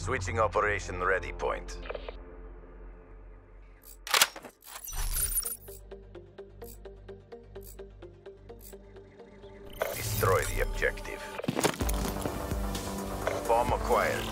Switching operation ready point. Destroy the objective. Bomb acquired.